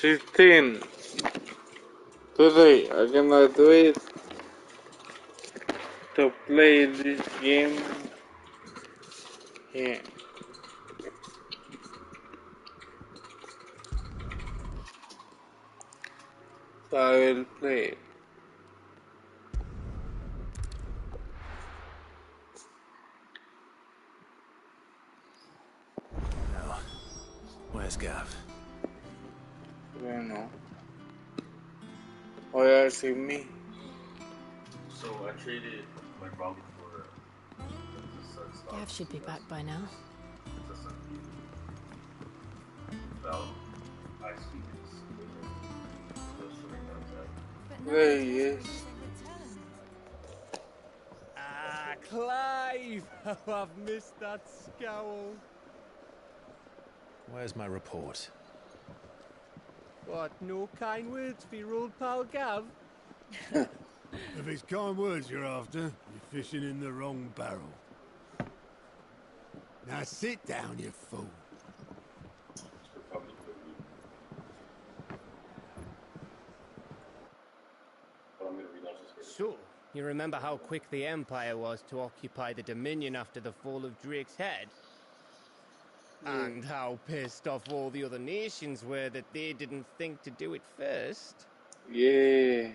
16. Today, I'm gonna do it to play this game here. So I will play. Where's Gav? I know. Oh yeah, see me. So I traded my brother for uh, the. Gav should be back by now. It's a. Well, I speak this. Those swimming outside. There he is. Ah, Clive! How I've missed that scowl. Where's my report? What, no kind words for your old pal Gav? If it's kind words you're after, you're fishing in the wrong barrel. Now sit down, you fool. Probably could be. But I'm gonna read out this So, you remember how quick the Empire was to occupy the Dominion after the fall of Drake's head? And how pissed off all the other nations were that they didn't think to do it first? Yeah.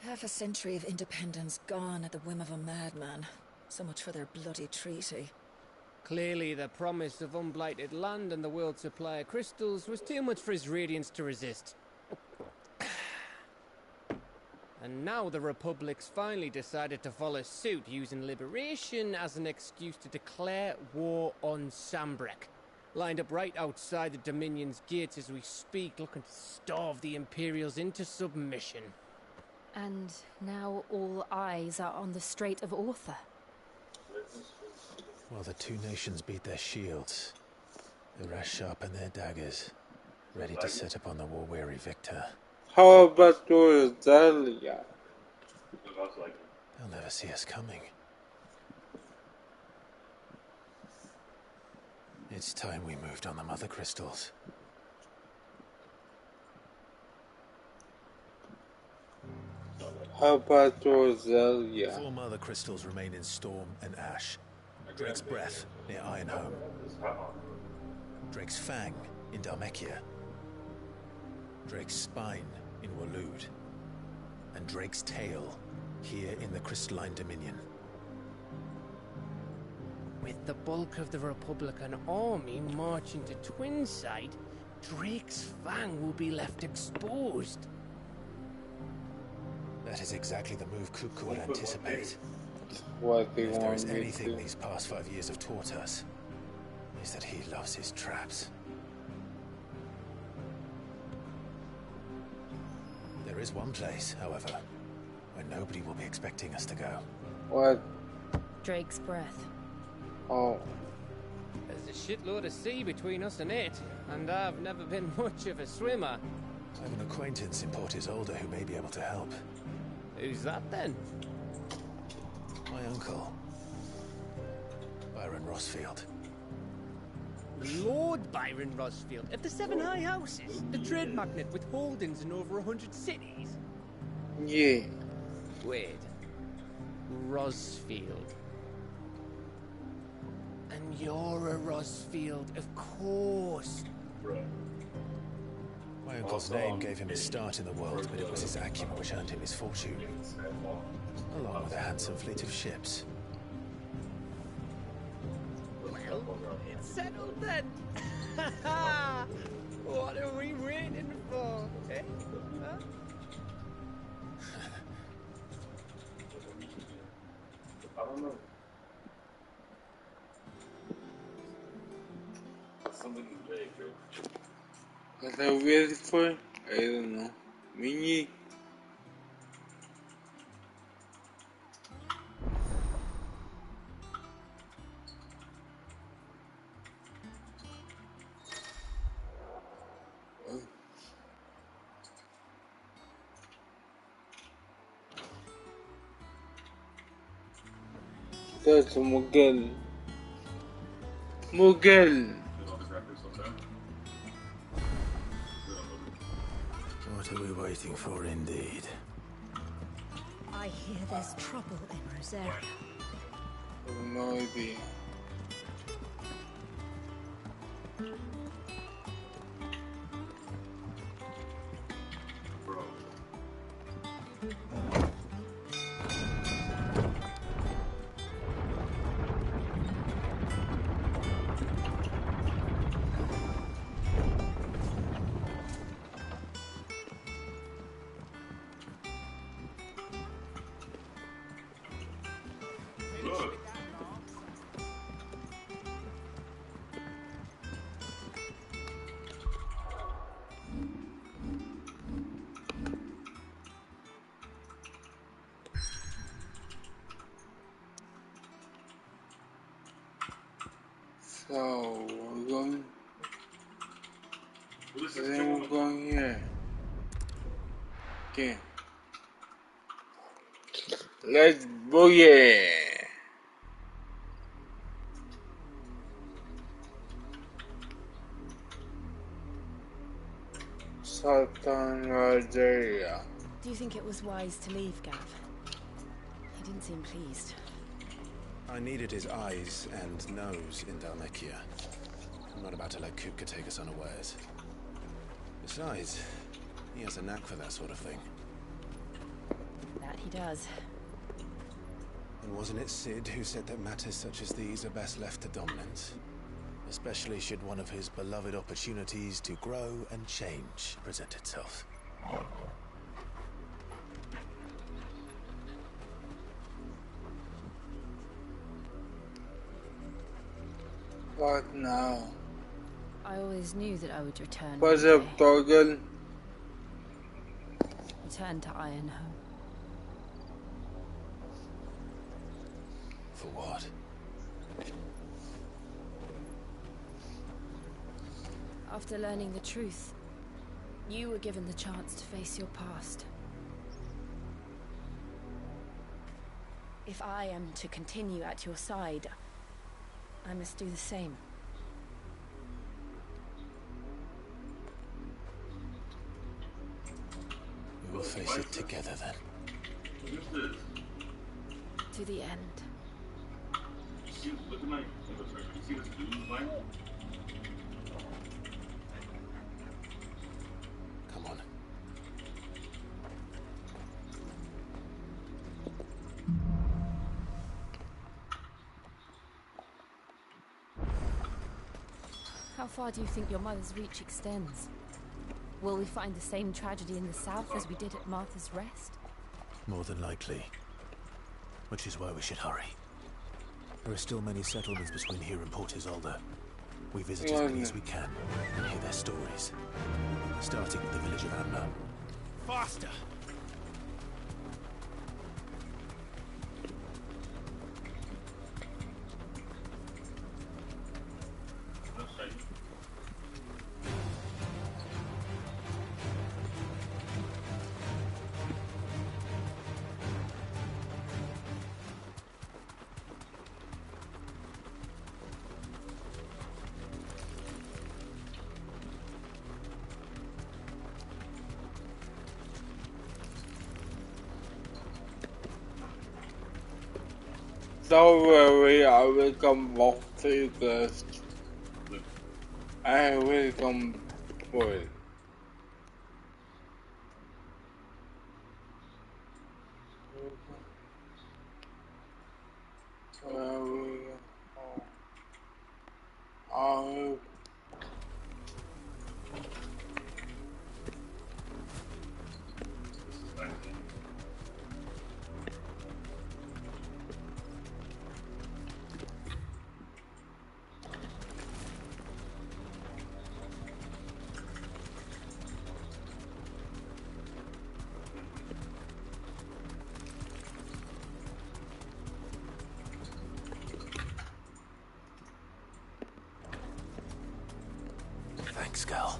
Half a century of independence gone at the whim of a madman. So much for their bloody treaty. Clearly, the promise of unblighted land and the world's supply of crystals was too much for his radiance to resist. And now the Republic's finally decided to follow suit, using liberation as an excuse to declare war on Sanbreque. Lined up right outside the Dominion's gates as we speak, looking to starve the Imperials into submission. And now all eyes are on the Strait of Author. While the two nations beat their shields, the rest sharpen their daggers, ready to set upon the war-weary victor. How about Rosalia? Because I was like, They'll never see us coming. It's time we moved on the mother crystals. How about Rosalia? Four mother crystals remain in Storm and Ash. Drake's Breath near Ironhome. Drake's Fang in Dhalmekia. Drake's Spine in Waloed. And Drake's Tail here in the Crystalline Dominion. With the bulk of the Republican army marching to Twinside, Drake's Fang will be left exposed. That is exactly the move Kupka would anticipate. What they If there is want to anything these past five years have taught us, is that he loves his traps. There is one place, however, where nobody will be expecting us to go. What? Drake's breath. Oh. There's a shitload of sea between us and it, and I've never been much of a swimmer. I have an acquaintance in Port Isolde who may be able to help. Who's that then? My uncle, Byron Rosfield. Lord Byron Rosfield of the Seven High Houses, the trade magnate with holdings in over a hundred cities. Yeah. Wait. Rosfield. And you're a Rosfield, of course. bro. My uncle's name gave him his start in the world, but it was his acumen which earned him his fortune, along with a handsome fleet of ships. Well, it's settled then. what are we waiting for? Eh? Huh? I don't know. What I waited for? I don't know. Mini. That's Mughal. Mughal. Waiting for, indeed? I hear there's trouble in Rosaria. I So we're going. Timberman. we're going here. Okay. Let's boogie. Sultan Rosaria. Do you think it was wise to leave, Gav? He didn't seem pleased. I needed his eyes and nose in Dhalmekia. I'm not about to let Kupka take us unawares. Besides, he has a knack for that sort of thing. That he does. And wasn't it Cid who said that matters such as these are best left to Dominants? Especially should one of his beloved opportunities to grow and change present itself. What now? I always knew that I would return. What's one up, day. Torgal? Return to Ironhome. For what? After learning the truth, you were given the chance to face your past. If I am to continue at your side, I must do the same. We will face it together then. To the end. Far do you think your mother's reach extends? Will we find the same tragedy in the south as we did at Martha's Rest? More than likely. Which is why we should hurry. There are still many settlements between here and Port Isolde. We visit as many as we can and hear their stories. Starting with the village of Amna. Faster! I will come you guys. Look, I will come for it. Where we go? Oh, Thanks, Gal.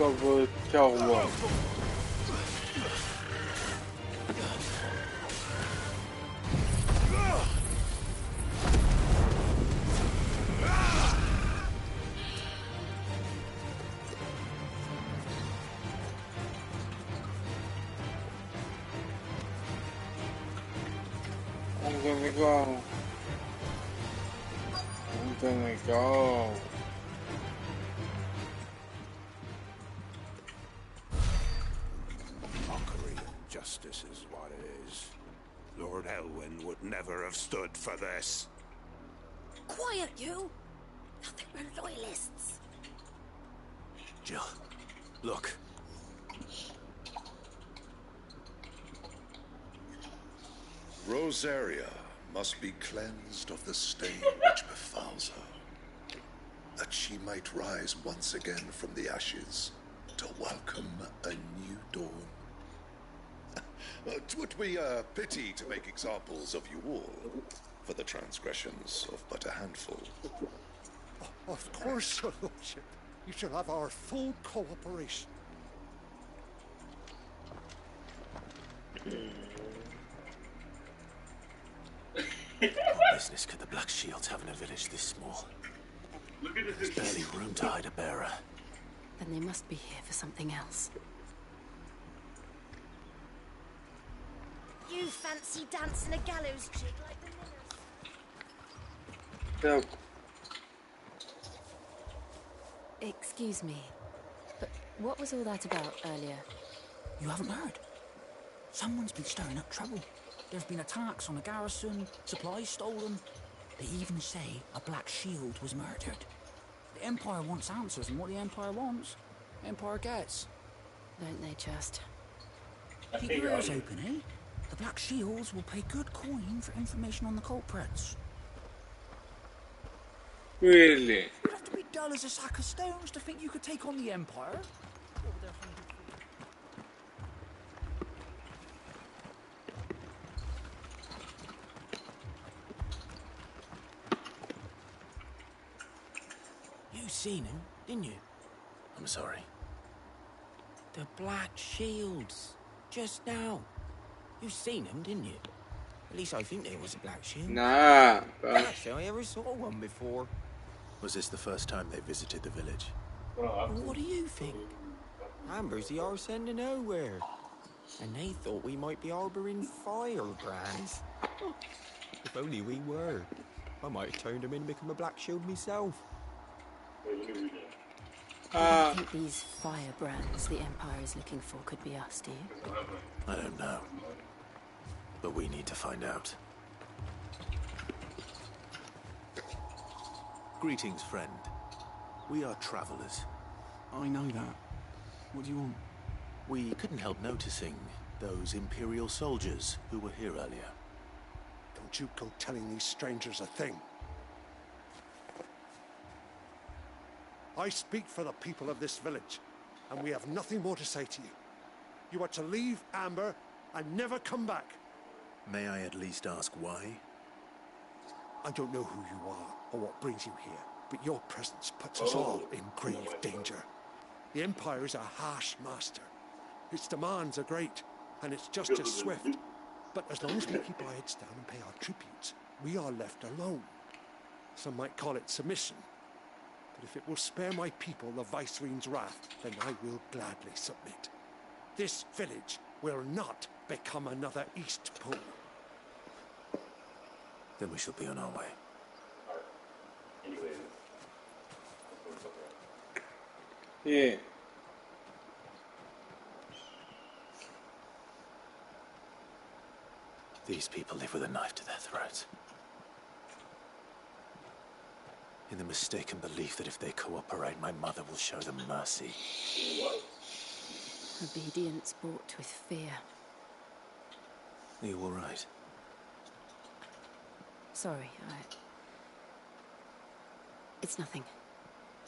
One. gonna go. I'm gonna legal. Elwin would never have stood for this. Quiet, you! Nothing we're loyalists. Jill, look. Rosaria must be cleansed of the stain which befouls her, that she might rise once again from the ashes to welcome a new dawn. Uh, 'Twould be a pity to make examples of you all for the transgressions of but a handful. Of course, Your Lordship. You shall have our full cooperation. What business could the Black Shields have in a village this small? Look at There's barely room to hide a bearer. Then they must be here for something else. You fancy dancing a gallows jig like the millers? Tchau. Excuse me, but what was all that about earlier? You haven't heard? Someone's been stirring up trouble. There's been attacks on the garrison, supplies stolen. They even say a Black Shield was murdered. The Empire wants answers, and what the Empire wants, the Empire gets. Don't they just? Keep your ears open, eh? The Black Shields will pay good coin for information on the culprits. Really? You'd have to be dull as a sack of stones to think you could take on the Empire. What with their hundred feet? You seen him, didn't you? I'm sorry. The Black Shields. Just now. You seen them, didn't you? At least I think there was a Black Shield. Nah. But Actually, I ever saw one before. Was this the first time they visited the village? What do you think? Amber's the arse end of nowhere. And they thought we might be harbouring firebrands. if only we were. I might have turned them in and become a Black Shield myself. ah, I think these firebrands the Empire is looking for could be us, do you? I don't know. But we need to find out. Greetings, friend. We are travelers. I know that. What do you want? We couldn't help noticing those Imperial soldiers who were here earlier. Don't you go telling these strangers a thing. I speak for the people of this village, and we have nothing more to say to you. You are to leave Amber and never come back. May I at least ask why? I don't know who you are or what brings you here, but your presence puts us oh. all in grave danger. The Empire is a harsh master. Its demands are great, and it's just as swift. But as long as we keep our heads down and pay our tributes, we are left alone. Some might call it submission. But if it will spare my people the Viceroy's wrath, then I will gladly submit. This village will not become another East Pole. Then we shall be on our way. yeah. These people live with a knife to their throats. In the mistaken belief that if they cooperate, my mother will show them mercy. Obedience bought with fear. Are you all right? Sorry, I. It's nothing.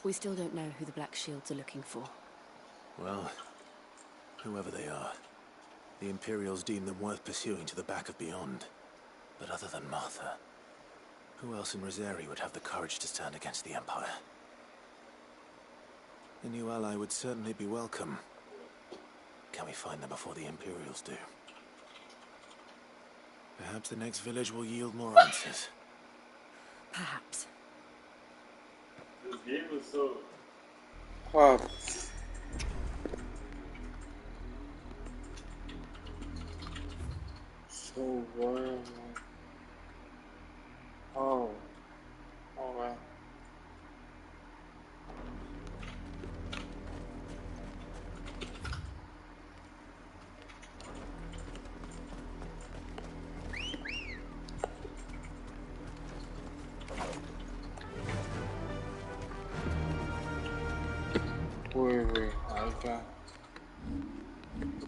We still don't know who the Black Shields are looking for. Well, whoever they are, the Imperials deem them worth pursuing to the back of beyond. But other than Martha, who else in Rosari would have the courage to stand against the Empire? A new ally would certainly be welcome. Can we find them before the Imperials do? Perhaps the next village will yield more answers. Perhaps. This game was so. Huh. So where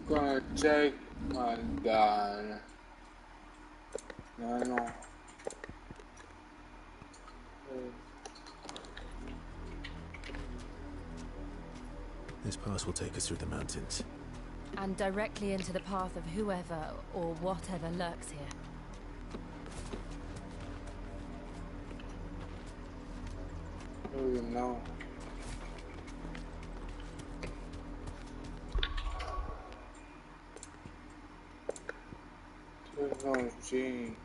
gonna check my data. No, no. This pass will take us through the mountains. And directly into the path of whoever or whatever lurks here. I don't know. There's no change.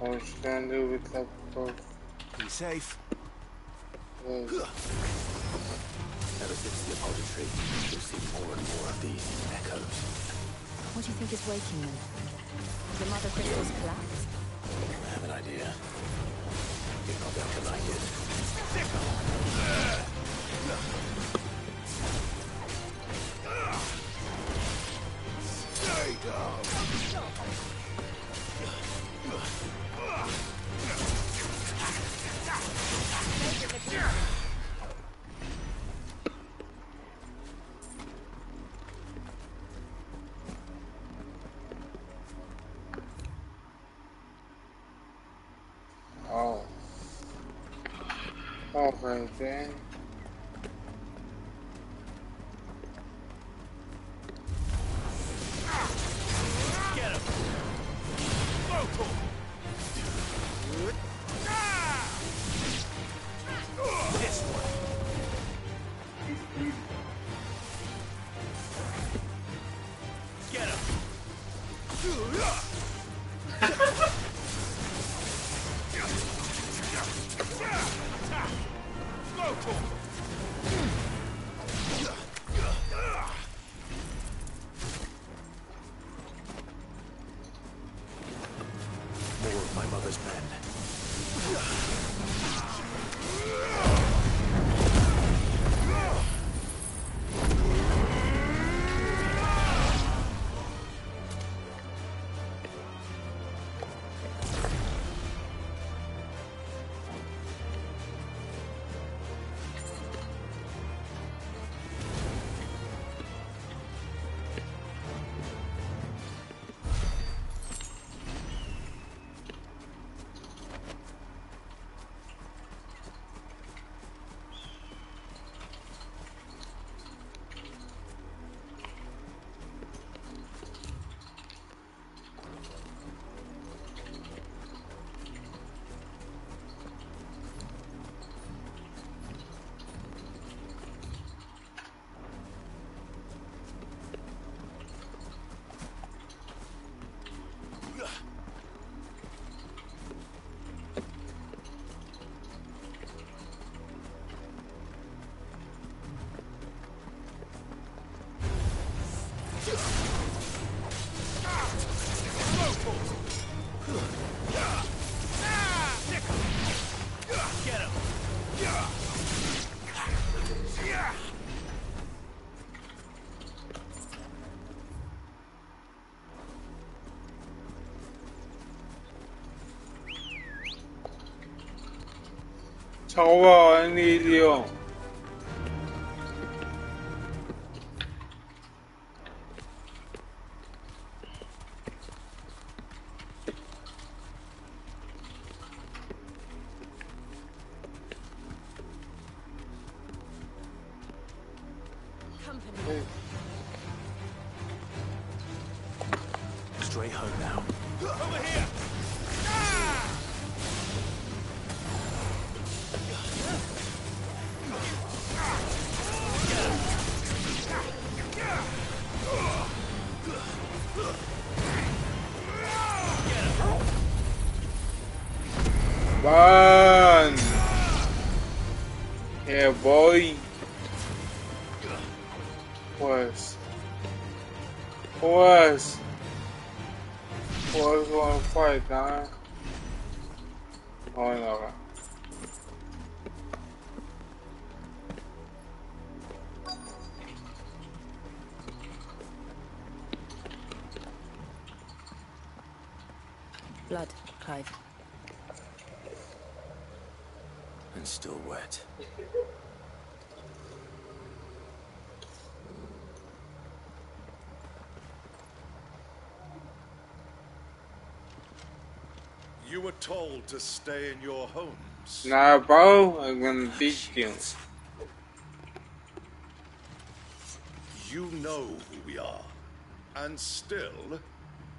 I was trying to do with that both. Be safe. Yes. Ever since the Apollo tree, we've seen more and more of these echoes. What do you think is waking them? The mother crystals collapse? I have an idea. You're not going to like it. Stay down. Okay, 超爆 ni dia. Run! And still wet. You were told to stay in your homes. Nah, bro, I'm gonna beat you. You know who we are. And still,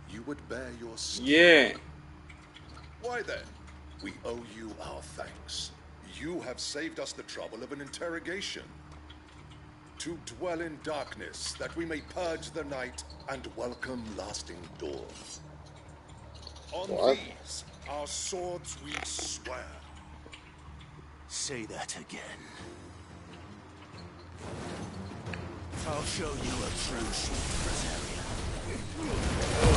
you would bear your skin. Yeah. Why then? We owe you our thanks. You have saved us the trouble of an interrogation. To dwell in darkness, that we may purge the night and welcome lasting dawn. On What? these, our swords we swear. Say that again. I'll show you a true shield, Get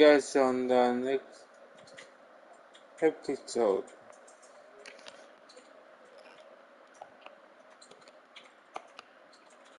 guys on the next episode.